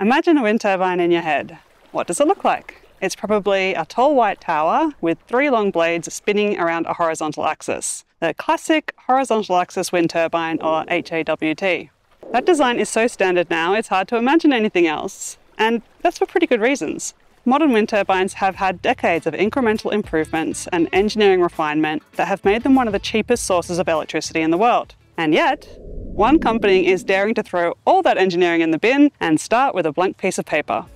Imagine a wind turbine in your head. What does it look like? It's probably a tall white tower with three long blades spinning around a horizontal axis. The classic horizontal axis wind turbine or HAWT. That design is so standard now, it's hard to imagine anything else. And that's for pretty good reasons. Modern wind turbines have had decades of incremental improvements and engineering refinement that have made them one of the cheapest sources of electricity in the world. And yet, one company is daring to throw all that engineering in the bin and start with a blank piece of paper.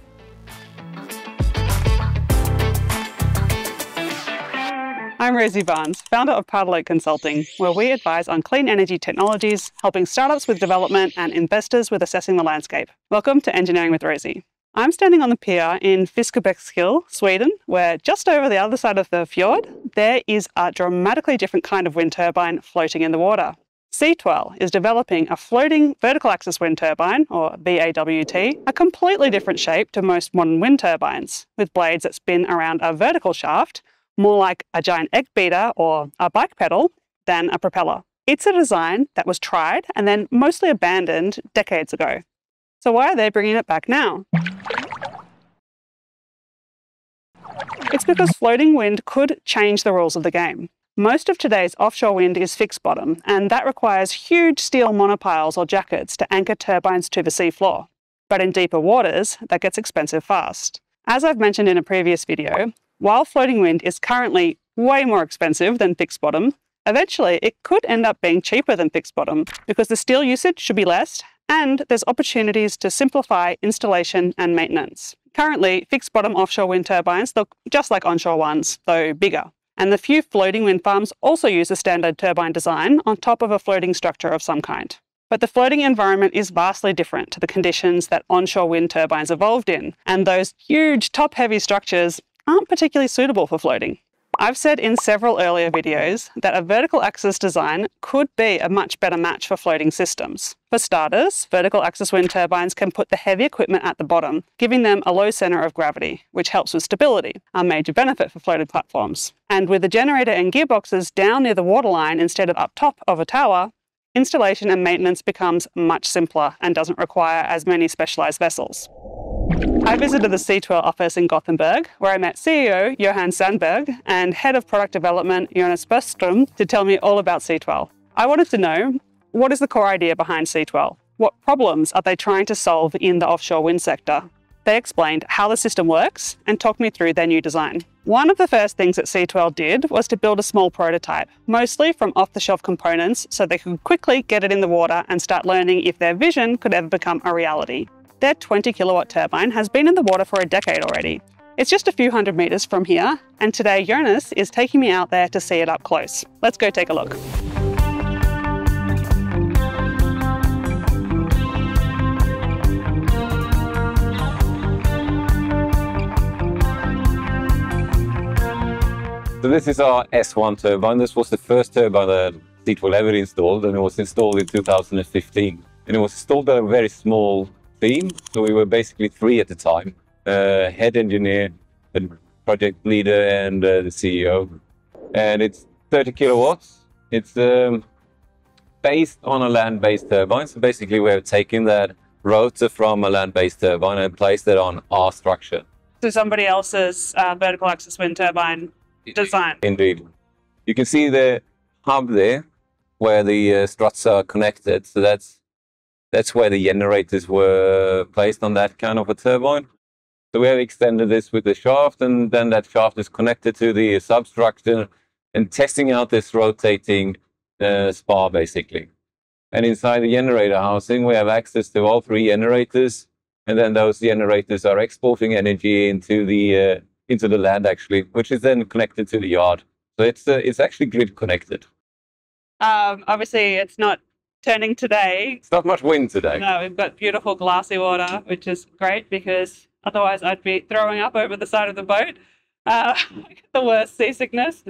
I'm Rosie Barnes, founder of Pardalote Consulting, where we advise on clean energy technologies, helping startups with development and investors with assessing the landscape. Welcome to Engineering with Rosie. I'm standing on the pier in Fiskebäckskil, Sweden, where just over the other side of the fjord, there is a dramatically different kind of wind turbine floating in the water. SeaTwirl is developing a floating vertical axis wind turbine, or VAWT, a completely different shape to most modern wind turbines, with blades that spin around a vertical shaft, more like a giant egg beater or a bike pedal than a propeller. It's a design that was tried and then mostly abandoned decades ago. So why are they bringing it back now? It's because floating wind could change the rules of the game. Most of today's offshore wind is fixed bottom, and that requires huge steel monopiles or jackets to anchor turbines to the seafloor. But in deeper waters, that gets expensive fast. As I've mentioned in a previous video, while floating wind is currently way more expensive than fixed bottom, eventually it could end up being cheaper than fixed bottom because the steel usage should be less and there's opportunities to simplify installation and maintenance. Currently, fixed bottom offshore wind turbines look just like onshore ones, though bigger. And the few floating wind farms also use a standard turbine design on top of a floating structure of some kind. But the floating environment is vastly different to the conditions that onshore wind turbines evolved in, and those huge top-heavy structures aren't particularly suitable for floating. I've said in several earlier videos that a vertical axis design could be a much better match for floating systems. For starters, vertical axis wind turbines can put the heavy equipment at the bottom, giving them a low centre of gravity, which helps with stability, a major benefit for floated platforms. And with the generator and gearboxes down near the waterline instead of up top of a tower, installation and maintenance becomes much simpler and doesn't require as many specialised vessels. I visited the SeaTwirl office in Gothenburg, where I met CEO Johan Sandberg and Head of Product Development Jonas Bostrom to tell me all about SeaTwirl. I wanted to know, what is the core idea behind SeaTwirl? What problems are they trying to solve in the offshore wind sector? They explained how the system works and talked me through their new design. One of the first things that SeaTwirl did was to build a small prototype, mostly from off-the-shelf components, so they could quickly get it in the water and start learning if their vision could ever become a reality. Their 20 kilowatt turbine has been in the water for a decade already. It's just a few hundred meters from here, and today Jonas is taking me out there to see it up close. Let's go take a look. So this is our S1 turbine. This was the first turbine that SeaTwirl ever installed, and it was installed in 2015. And it was installed at a very small team. So we were basically three at the time, uh, head engineer, and project leader, and uh, the CEO. And it's 30 kilowatts. It's um, based on a land-based turbine. So basically we have taken that rotor from a land-based turbine and placed it on our structure. So somebody else's uh, vertical axis wind turbine design. Indeed. You can see the hub there where the uh, struts are connected. So that's that's where the generators were placed on that kind of a turbine. So we have extended this with the shaft, and then that shaft is connected to the substructure and testing out this rotating uh, spar basically. And inside the generator housing, we have access to all three generators, and then those generators are exporting energy into the uh, into the land actually, which is then connected to the yard. So it's uh, it's actually grid connected. Um, obviously, it's not turning today. It's not much wind today. No, we've got beautiful glassy water, which is great because otherwise I'd be throwing up over the side of the boat. Uh, the worst seasickness.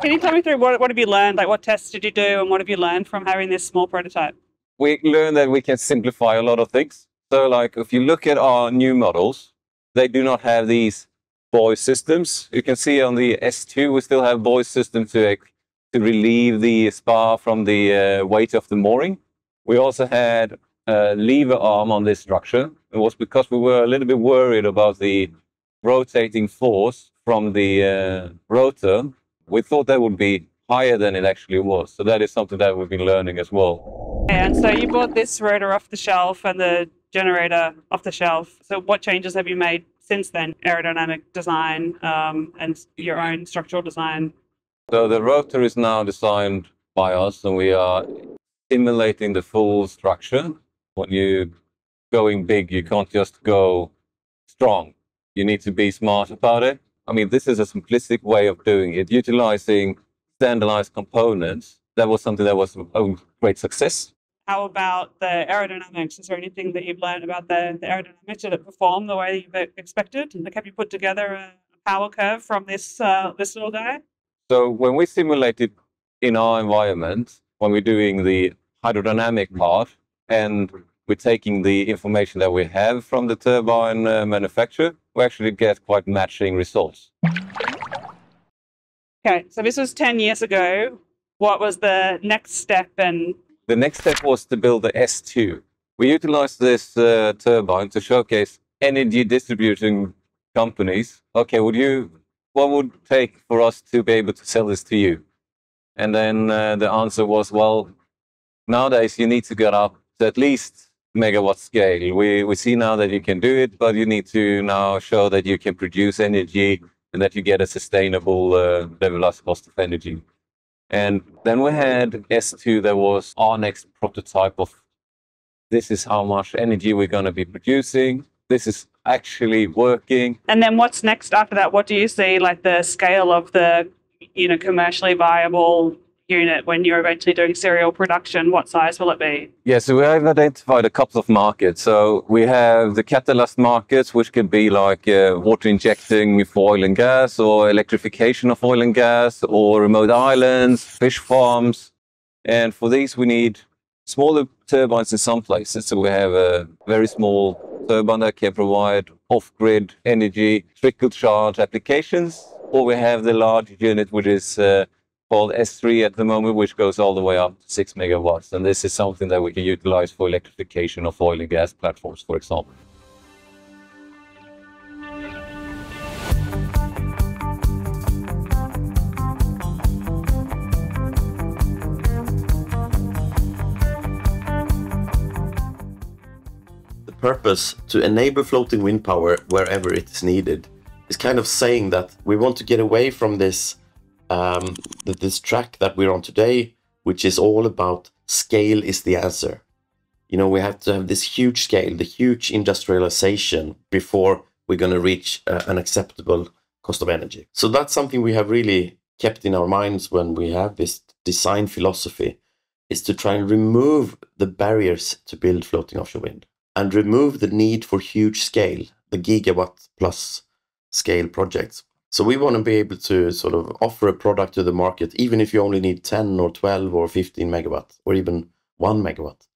Can you tell me through what, what have you learned? Like, what tests did you do, and what have you learned from having this small prototype? We learned that we can simplify a lot of things. So, like, if you look at our new models, they do not have these buoy systems. You can see on the S2, we still have buoy systems to to relieve the spar from the uh, weight of the mooring. We also had a lever arm on this structure. It was because we were a little bit worried about the rotating force from the uh, rotor. We thought that would be higher than it actually was. So that is something that we've been learning as well. And so you bought this rotor off the shelf and the generator off the shelf. So what changes have you made since then? Aerodynamic design um, and your own structural design. So the rotor is now designed by us, and we are simulating the full structure. When you're going big, you can't just go strong. You need to be smart about it. I mean, this is a simplistic way of doing it, utilizing standardized components. That was something that was a great success. How about the aerodynamics? Is there anything that you've learned about the, the aerodynamics? Did it perform the way you expected? Like, have you put together a power curve from this uh, this little guy? So when we simulate it in our environment, when we're doing the hydrodynamic part, and we're taking the information that we have from the turbine uh, manufacturer, we actually get quite matching results. Okay, so this was 10 years ago. What was the next step? And the next step was to build the S2. We utilized this uh, turbine to showcase energy distributing companies. Okay, would you? What would take for us to be able to sell this to you? And then uh, the answer was, well, nowadays you need to get up to at least megawatt scale. We we see now that you can do it, but you need to now show that you can produce energy and that you get a sustainable uh, levelized cost of energy. And then we had S2 that was our next prototype of this is how much energy we're going to be producing. This is actually working. And then what's next after that? What do you see like the scale of the you know commercially viable unit when you're eventually doing serial production? What size will it be? Yeah, so we have identified a couple of markets. So we have the catalyst markets, which could be like uh, water injecting for oil and gas, or electrification of oil and gas, or remote islands, fish farms. And for these, we need smaller turbines in some places. So we have a very small turbine can provide off-grid energy, trickle charge applications, or we have the large unit, which is uh, called S3 at the moment, which goes all the way up to 6 megawatts. And this is something that we can utilize for electrification of oil and gas platforms, for example. Purpose to enable floating wind power wherever it is needed is kind of saying that we want to get away from this um, this track that we're on today, which is all about scale is the answer. You know, we have to have this huge scale, the huge industrialization before we're going to reach uh, an acceptable cost of energy. So that's something we have really kept in our minds when we have this design philosophy is to try and remove the barriers to build floating offshore wind and remove the need for huge scale, the gigawatt plus scale projects. So we want to be able to sort of offer a product to the market, even if you only need 10 or 12 or 15 megawatt or even one megawatt.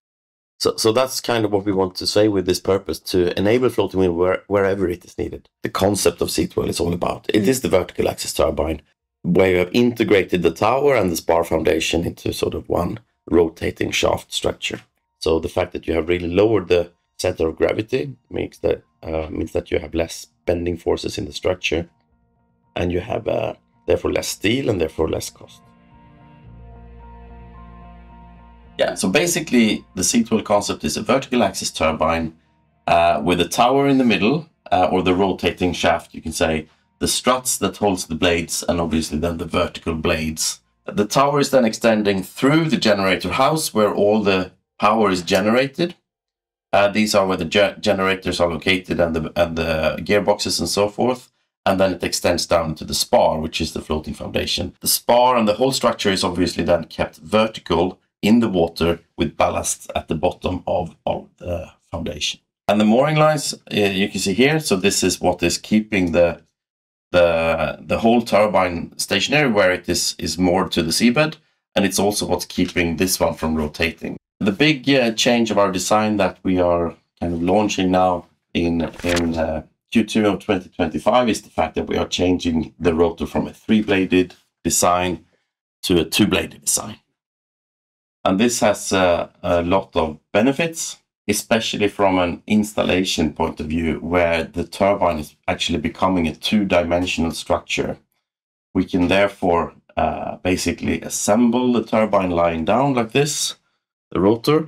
So, so that's kind of what we want to say with this purpose to enable floating wind where, wherever it is needed. The concept of SeaTwirl is all about. It is the vertical axis turbine where you have integrated the tower and the spar foundation into sort of one rotating shaft structure. So the fact that you have really lowered the center of gravity makes that uh, means that you have less bending forces in the structure and you have uh, therefore less steel and therefore less cost. Yeah, so basically the SeaTwirl concept is a vertical axis turbine uh, with a tower in the middle uh, or the rotating shaft, you can say, the struts that holds the blades and obviously then the vertical blades. The tower is then extending through the generator house where all the power is generated. Uh, these are where the ge generators are located and the, and the gearboxes and so forth and then it extends down to the spar, which is the floating foundation. The spar and the whole structure is obviously then kept vertical in the water with ballast at the bottom of, of the foundation. And the mooring lines uh, you can see here. So this is what is keeping the the the whole turbine stationary where it is is moored to the seabed, and it's also what's keeping this one from rotating. The big uh, change of our design that we are kind of launching now in in uh, Q2 of 2025 is the fact that we are changing the rotor from a three-bladed design to a two-bladed design. And this has uh, a lot of benefits. especially from an installation point of view, where the turbine is actually becoming a two dimensional structure. We can therefore uh, basically assemble the turbine lying down like this, the rotor,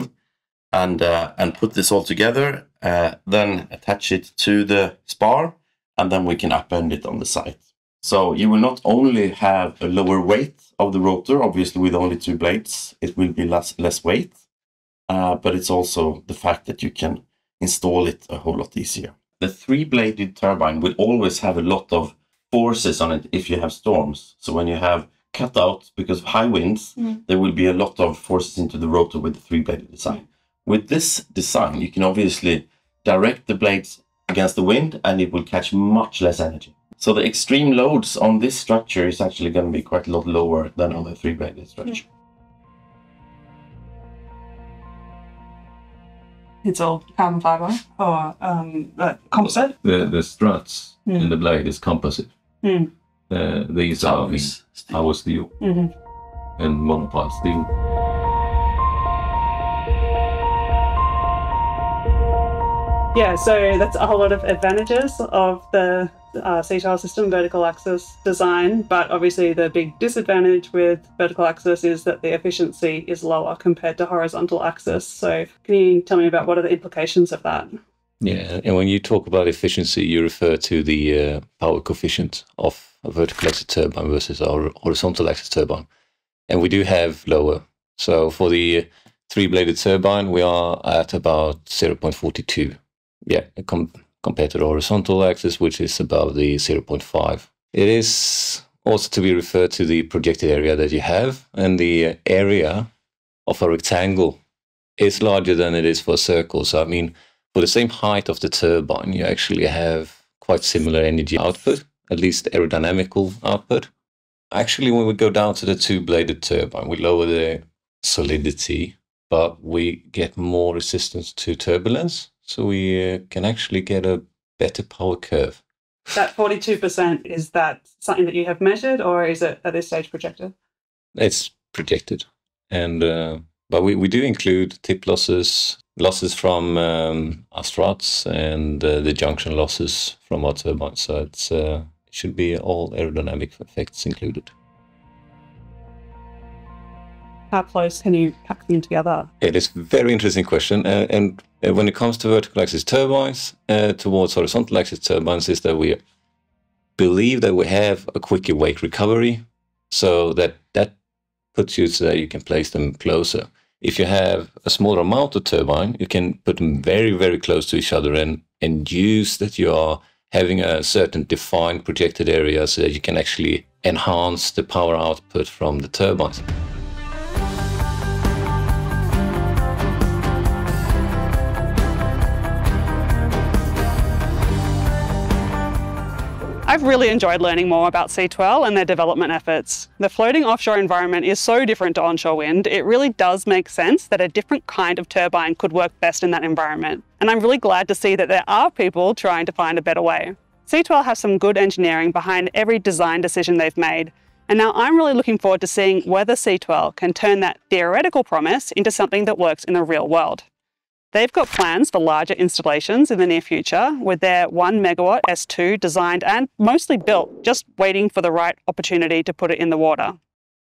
and, uh, and put this all together, uh, then attach it to the spar, and then we can append it on the site. So you will not only have a lower weight of the rotor, obviously with only two blades, it will be less, less weight, uh, but it's also the fact that you can install it a whole lot easier. The three-bladed turbine will always have a lot of forces on it if you have storms. So when you have cutout because of high winds, mm. there will be a lot of forces into the rotor with the three-bladed design. Mm. With this design, you can obviously direct the blades against the wind and it will catch much less energy. So the extreme loads on this structure is actually going to be quite a lot lower than on the three-bladed structure. It's all carbon fiber or um, uh, composite. The the struts mm. in the blade is composite. Mm. Uh, these are our steel mm-hmm. and monopile steel. Yeah, so that's a whole lot of advantages of the uh, SeaTwirl system vertical axis design, but obviously the big disadvantage with vertical axis is that the efficiency is lower compared to horizontal axis. So can you tell me about what are the implications of that? Yeah, and when you talk about efficiency, you refer to the uh, power coefficient of a vertical axis turbine versus our horizontal axis turbine. And we do have lower. So for the three-bladed turbine, we are at about 0.42 yeah, com- compared to the horizontal axis, which is above the 0.5. It is also to be referred to the projected area that you have, and the area of a rectangle is larger than it is for a circle. So, I mean, for the same height of the turbine, you actually have quite similar energy output, at least aerodynamical output. Actually, when we go down to the two bladed turbine, we lower the solidity, but we get more resistance to turbulence. So we uh, can actually get a better power curve. That 42%, is that something that you have measured or is it at this stage projected? It's projected. And uh, but we, we do include tip losses, losses from um, and uh, the junction losses from our turbines. So uh, it should be all aerodynamic effects included how close can you pack them together? It is a very interesting question. Uh, and uh, when it comes to vertical axis turbines uh, towards horizontal axis turbines, is that we believe that we have a quicker wake recovery, so that that puts you so that you can place them closer. If you have a smaller amount of turbine, you can put them very, very close to each other and induce that you are having a certain defined projected area so that you can actually enhance the power output from the turbines. I've really enjoyed learning more about SeaTwirl and their development efforts. The floating offshore environment is so different to onshore wind, it really does make sense that a different kind of turbine could work best in that environment. And I'm really glad to see that there are people trying to find a better way. SeaTwirl has some good engineering behind every design decision they've made, and now I'm really looking forward to seeing whether SeaTwirl can turn that theoretical promise into something that works in the real world. They've got plans for larger installations in the near future with their 1 megawatt S2 designed and mostly built, just waiting for the right opportunity to put it in the water.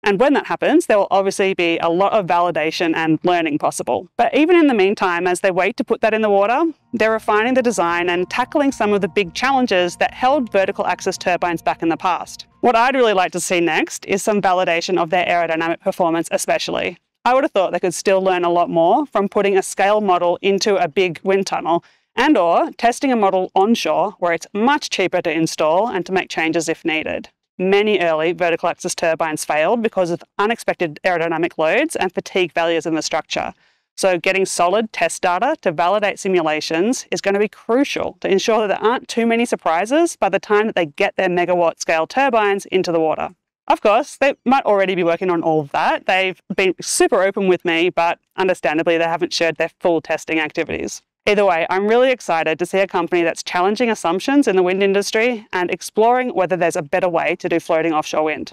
And when that happens, there will obviously be a lot of validation and learning possible. But even in the meantime, as they wait to put that in the water, they're refining the design and tackling some of the big challenges that held vertical axis turbines back in the past. What I'd really like to see next is some validation of their aerodynamic performance, especially. I would have thought they could still learn a lot more from putting a scale model into a big wind tunnel and or testing a model onshore where it's much cheaper to install and to make changes if needed. Many early vertical axis turbines failed because of unexpected aerodynamic loads and fatigue failures in the structure. So getting solid test data to validate simulations is going to be crucial to ensure that there aren't too many surprises by the time that they get their megawatt scale turbines into the water. Of course, they might already be working on all of that. They've been super open with me, but understandably, they haven't shared their full testing activities. Either way, I'm really excited to see a company that's challenging assumptions in the wind industry and exploring whether there's a better way to do floating offshore wind.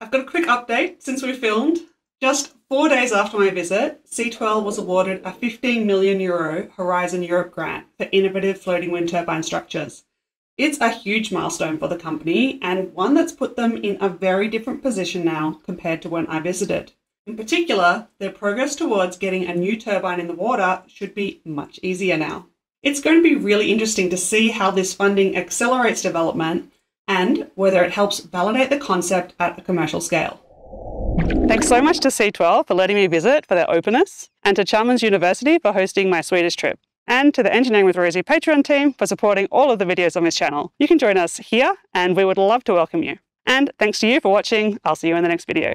I've got a quick update since we filmed. Just four days after my visit, SeaTwirl was awarded a 15 million euro Horizon Europe grant for innovative floating wind turbine structures. It's a huge milestone for the company and one that's put them in a very different position now compared to when I visited. In particular, their progress towards getting a new turbine in the water should be much easier now. It's going to be really interesting to see how this funding accelerates development and whether it helps validate the concept at a commercial scale. Thanks so much to SeaTwirl for letting me visit for their openness, and to Chalmers University for hosting my Swedish trip, and to the Engineering with Rosie Patreon team for supporting all of the videos on this channel. You can join us here, and we would love to welcome you. And thanks to you for watching. I'll see you in the next video.